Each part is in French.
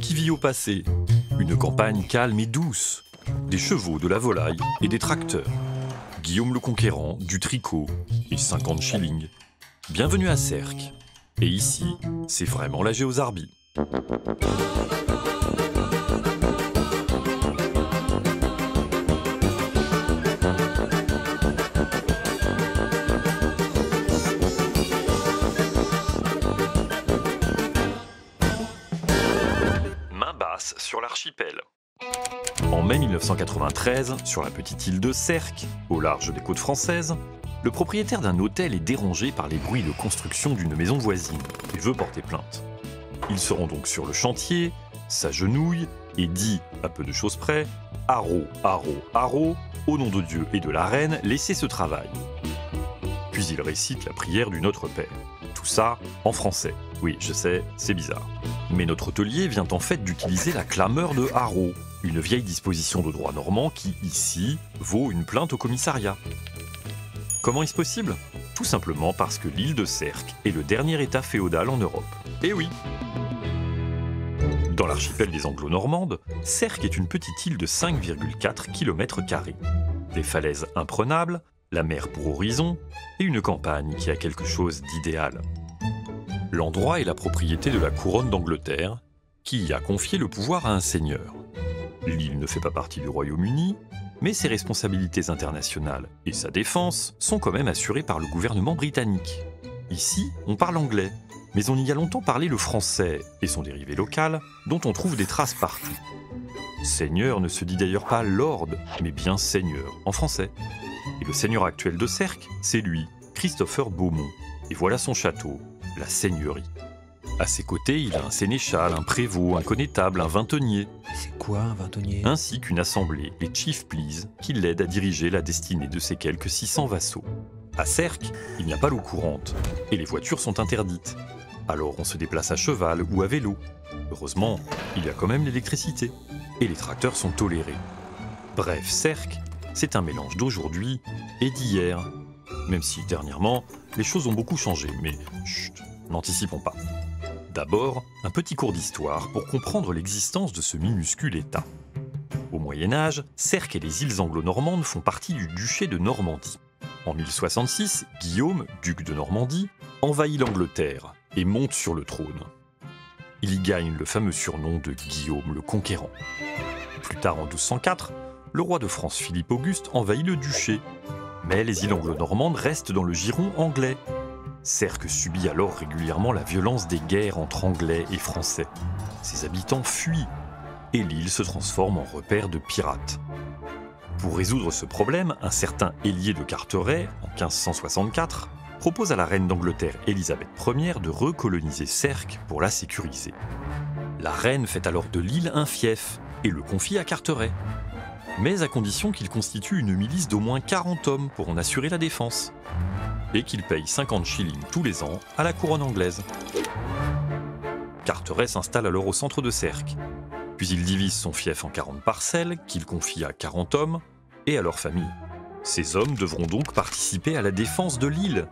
Qui vit au passé, une campagne calme et douce, des chevaux, de la volaille et des tracteurs. Guillaume le Conquérant, du tricot et 50 shillings. Bienvenue à Cercle. Et ici, c'est vraiment la géosarbie. Mai 1993, sur la petite île de Serque, au large des côtes françaises, le propriétaire d'un hôtel est dérangé par les bruits de construction d'une maison voisine et veut porter plainte. Il se rend donc sur le chantier, s'agenouille et dit, à peu de choses près, Haro, haro, haro, au nom de Dieu et de la reine, laissez ce travail. Puis il récite la prière du Notre Père. Tout ça en français. Oui, je sais, c'est bizarre. Mais notre hôtelier vient en fait d'utiliser la clameur de haro, une vieille disposition de droit normand qui, ici, vaut une plainte au commissariat. Comment est-ce possible? Tout simplement parce que l'île de Serque est le dernier état féodal en Europe. Eh oui Dans l'archipel des Anglo-Normandes, Serque est une petite île de 5,4 km. Des falaises imprenables, la mer pour horizon et une campagne qui a quelque chose d'idéal. L'endroit est la propriété de la couronne d'Angleterre, qui y a confié le pouvoir à un seigneur. L'île ne fait pas partie du Royaume-Uni, mais ses responsabilités internationales et sa défense sont quand même assurées par le gouvernement britannique. Ici, on parle anglais, mais on y a longtemps parlé le français et son dérivé local, dont on trouve des traces partout. Seigneur ne se dit d'ailleurs pas lord, mais bien seigneur en français. Et le seigneur actuel de Cerques, c'est lui, Christopher Beaumont. Et voilà son château, la seigneurie. À ses côtés, il a un sénéchal, un prévôt, un connétable, un vingtonnier, C'est quoi un vintonnier ainsi qu'une assemblée, les Chief Pleas, qui l'aident à diriger la destinée de ses quelques 600 vassaux. À Cerques, il n'y a pas l'eau courante, et les voitures sont interdites. Alors on se déplace à cheval ou à vélo. Heureusement, il y a quand même l'électricité, et les tracteurs sont tolérés. Bref, Cerques, c'est un mélange d'aujourd'hui et d'hier. Même si dernièrement, les choses ont beaucoup changé, mais chut, n'anticipons pas. D'abord, un petit cours d'histoire pour comprendre l'existence de ce minuscule État. Au Moyen Âge, Cerques et les îles anglo-normandes font partie du duché de Normandie. En 1066, Guillaume, duc de Normandie, envahit l'Angleterre et monte sur le trône. Il y gagne le fameux surnom de Guillaume le Conquérant. Plus tard, en 1204, le roi de France Philippe Auguste envahit le duché. Mais les îles anglo-normandes restent dans le giron anglais. Cerques subit alors régulièrement la violence des guerres entre Anglais et Français. Ses habitants fuient et l'île se transforme en repère de pirates. Pour résoudre ce problème, un certain Hélier de Carteret, en 1564, propose à la reine d'Angleterre Élisabeth Ier de recoloniser Cerques pour la sécuriser. La reine fait alors de l'île un fief et le confie à Carteret, mais à condition qu'il constitue une milice d'au moins 40 hommes pour en assurer la défense, et qu'il paye 50 shillings tous les ans à la couronne anglaise. Carteret s'installe alors au centre de Cerques, puis il divise son fief en 40 parcelles qu'il confie à 40 hommes et à leur famille. Ces hommes devront donc participer à la défense de l'île,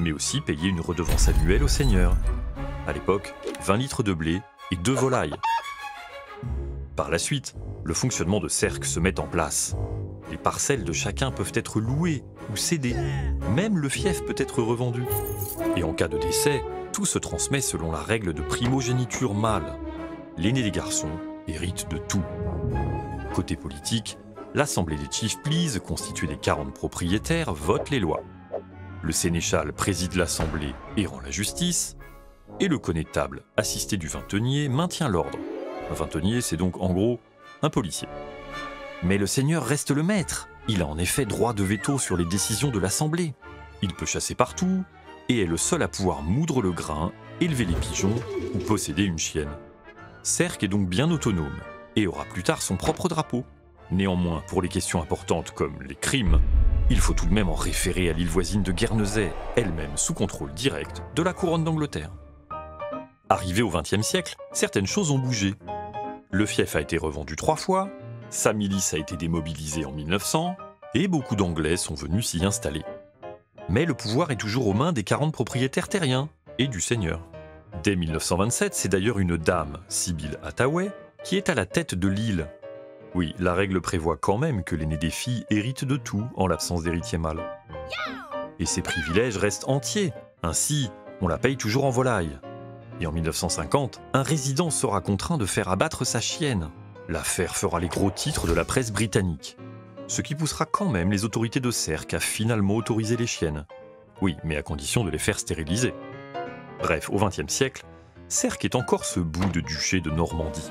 mais aussi payer une redevance annuelle au seigneur. À l'époque, 20 litres de blé et 2 volailles. Par la suite, le fonctionnement de Cerques se met en place. Les parcelles de chacun peuvent être louées ou cédées. Même le fief peut être revendu. Et en cas de décès, tout se transmet selon la règle de primogéniture mâle. L'aîné des garçons hérite de tout. Côté politique, l'Assemblée des Chief Pleas, constituée des 40 propriétaires, vote les lois. Le sénéchal préside l'Assemblée et rend la justice, et le connétable, assisté du vintonnier, maintient l'ordre. Un vintonnier, c'est donc en gros un policier. Mais le seigneur reste le maître. Il a en effet droit de veto sur les décisions de l'Assemblée. Il peut chasser partout, et est le seul à pouvoir moudre le grain, élever les pigeons ou posséder une chienne. Cerques est donc bien autonome, et aura plus tard son propre drapeau. Néanmoins, pour les questions importantes comme les crimes, il faut tout de même en référer à l'île voisine de Guernesey, elle-même sous contrôle direct de la couronne d'Angleterre. Arrivé au XXe siècle, certaines choses ont bougé. Le fief a été revendu trois fois, sa milice a été démobilisée en 1900, et beaucoup d'Anglais sont venus s'y installer. Mais le pouvoir est toujours aux mains des 40 propriétaires terriens et du seigneur. Dès 1927, c'est d'ailleurs une dame, Sibylle Hathaway, qui est à la tête de l'île. Oui, la règle prévoit quand même que l'aîné des filles hérite de tout en l'absence d'héritier mâle. Et ses privilèges restent entiers. Ainsi, on la paye toujours en volaille. Et en 1950, un résident sera contraint de faire abattre sa chienne. L'affaire fera les gros titres de la presse britannique. Ce qui poussera quand même les autorités de Cercle à finalement autoriser les chiennes. Oui, mais à condition de les faire stériliser. Bref, au XXe siècle, Cercle est encore ce bout de duché de Normandie.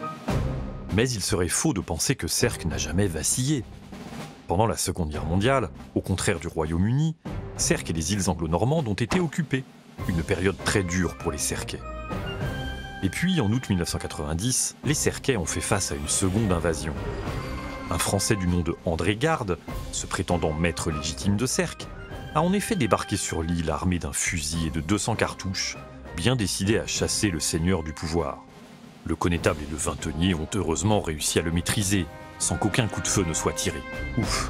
Mais il serait faux de penser que Cercle n'a jamais vacillé. Pendant la Seconde Guerre mondiale, au contraire du Royaume-Uni, Cercle et les îles anglo-normandes ont été occupées. Une période très dure pour les Cerquais. Et puis, en août 1990, les Cerquais ont fait face à une seconde invasion. Un Français du nom de André Garde, se prétendant maître légitime de Cercle, a en effet débarqué sur l'île armé d'un fusil et de 200 cartouches, bien décidé à chasser le seigneur du pouvoir. Le connétable et le vingtenier ont heureusement réussi à le maîtriser, sans qu'aucun coup de feu ne soit tiré. Ouf.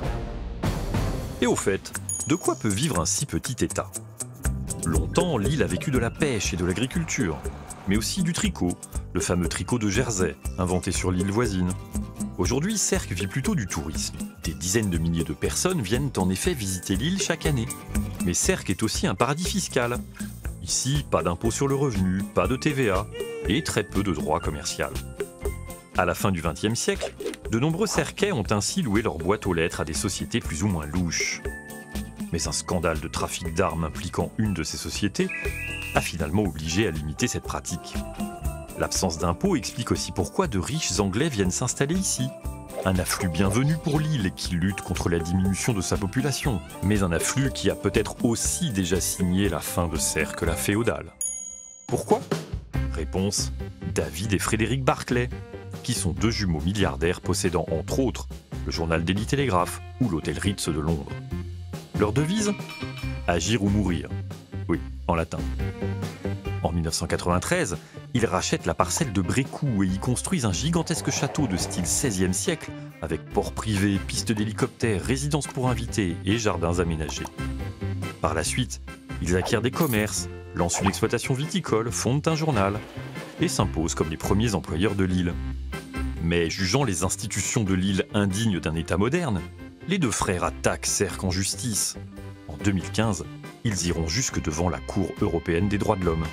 Et au fait, de quoi peut vivre un si petit État? Longtemps, l'île a vécu de la pêche et de l'agriculture, mais aussi du tricot, le fameux tricot de Jersey, inventé sur l'île voisine. Aujourd'hui, Cerque vit plutôt du tourisme. Des dizaines de milliers de personnes viennent en effet visiter l'île chaque année. Mais Cerque est aussi un paradis fiscal. Ici, pas d'impôt sur le revenu, pas de TVA et très peu de droits commerciaux. À la fin du XXe siècle, de nombreux Cerquais ont ainsi loué leur boîte aux lettres à des sociétés plus ou moins louches. Mais un scandale de trafic d'armes impliquant une de ces sociétés a finalement obligé à limiter cette pratique. L'absence d'impôts explique aussi pourquoi de riches Anglais viennent s'installer ici. Un afflux bienvenu pour l'île qui lutte contre la diminution de sa population, mais un afflux qui a peut-être aussi déjà signé la fin de cercle la féodale. Pourquoi? Réponse David et Frédéric Barclay, qui sont deux jumeaux milliardaires possédant entre autres le journal Daily Telegraph ou l'hôtel Ritz de Londres. Leur devise Agir ou mourir. Oui, en latin. En 1993, ils rachètent la parcelle de Brécou et y construisent un gigantesque château de style 16e siècle, avec port privé, piste d'hélicoptère, résidence pour invités et jardins aménagés. Par la suite, ils acquièrent des commerces, lancent une exploitation viticole, fondent un journal et s'imposent comme les premiers employeurs de l'île. Mais jugeant les institutions de l'île indignes d'un État moderne, les deux frères attaquent Cercle en justice. En 2015, ils iront jusque devant la Cour européenne des droits de l'homme.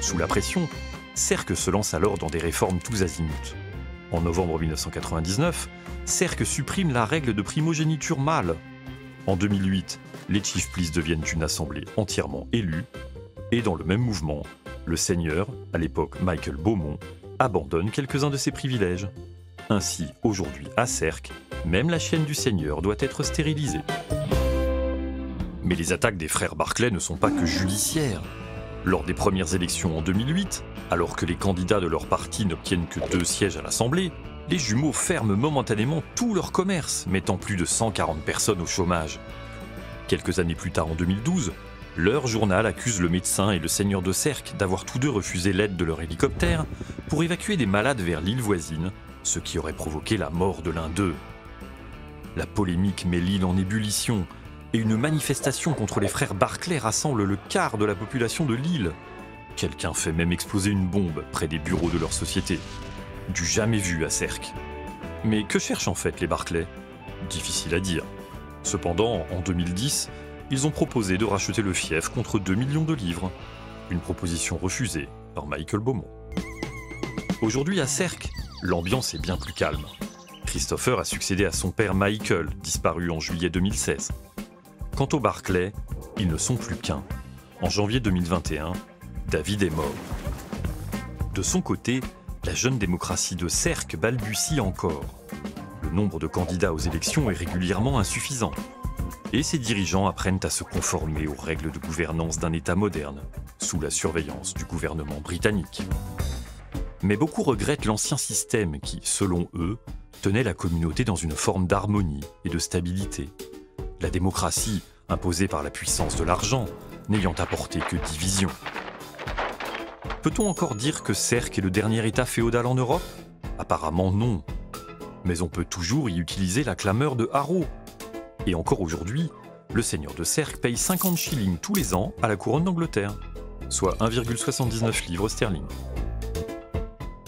Sous la pression, Cercle se lance alors dans des réformes tous azimuts. En novembre 1999, Cercle supprime la règle de primogéniture mâle. En 2008, les Chief Police deviennent une assemblée entièrement élue. Et dans le même mouvement, le seigneur, à l'époque Michael Beaumont, abandonne quelques-uns de ses privilèges. Ainsi, aujourd'hui, à Cercle, même la chienne du seigneur doit être stérilisée. Mais les attaques des frères Barclay ne sont pas que judiciaires. Lors des premières élections en 2008, alors que les candidats de leur parti n'obtiennent que deux sièges à l'Assemblée, les jumeaux ferment momentanément tout leur commerce, mettant plus de 140 personnes au chômage. Quelques années plus tard, en 2012, leur journal accuse le médecin et le seigneur de Cercle d'avoir tous deux refusé l'aide de leur hélicoptère pour évacuer des malades vers l'île voisine, ce qui aurait provoqué la mort de l'un d'eux. La polémique met l'île en ébullition, et une manifestation contre les frères Barclay rassemble le quart de la population de l'île. Quelqu'un fait même exploser une bombe près des bureaux de leur société. Du jamais vu à Cercle. Mais que cherchent en fait les Barclay? Difficile à dire. Cependant, en 2010, ils ont proposé de racheter le fief contre 2 millions de livres. Une proposition refusée par Michael Beaumont. Aujourd'hui à Cercle, l'ambiance est bien plus calme. Christopher a succédé à son père Michael, disparu en juillet 2016. Quant aux Barclay, ils ne sont plus qu'un. En janvier 2021, David est mort. De son côté, la jeune démocratie de Cercle balbutie encore. Le nombre de candidats aux élections est régulièrement insuffisant. Et ses dirigeants apprennent à se conformer aux règles de gouvernance d'un État moderne, sous la surveillance du gouvernement britannique. Mais beaucoup regrettent l'ancien système qui, selon eux, tenait la communauté dans une forme d'harmonie et de stabilité. La démocratie, imposée par la puissance de l'argent, n'ayant apporté que division. Peut-on encore dire que Cercle est le dernier État féodal en Europe? Apparemment non. Mais on peut toujours y utiliser la clameur de Harrow. Et encore aujourd'hui, le seigneur de Cercle paye 50 shillings tous les ans à la couronne d'Angleterre. soit 1,79 livres sterling.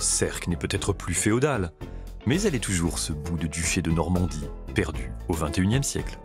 Cerques n'est peut-être plus féodale, mais elle est toujours ce bout de duché de Normandie, perdu au XXIe siècle.